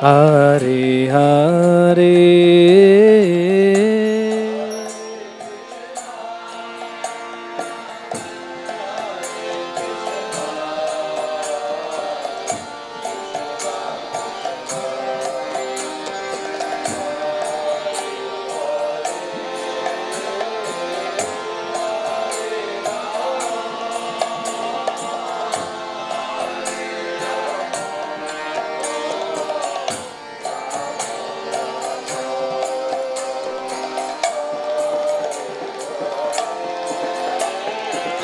Hare Hare.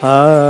Hare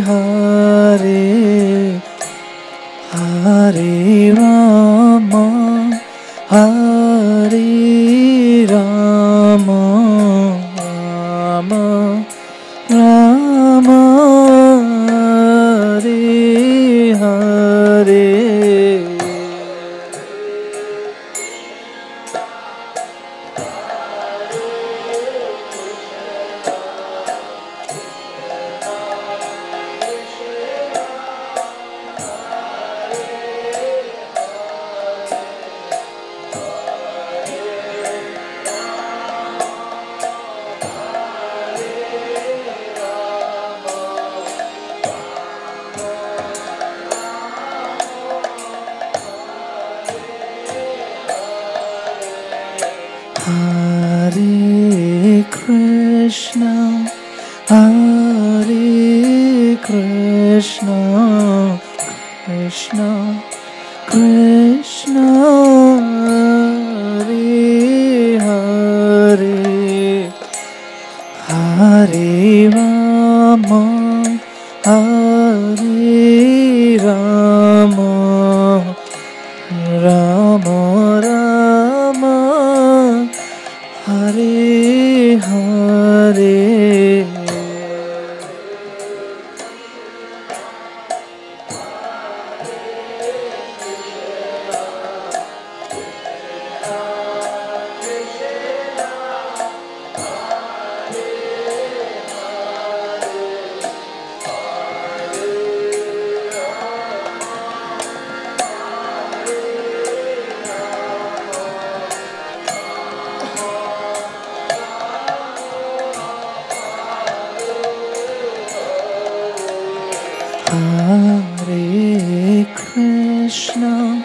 Hare Hare, Hare Krishna,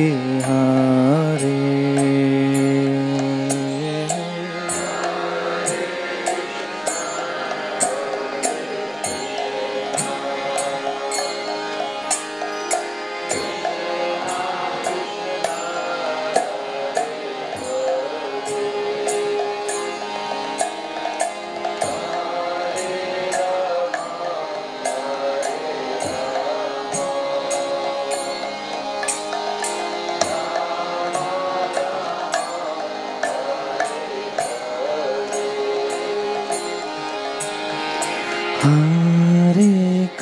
Hare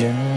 Jim.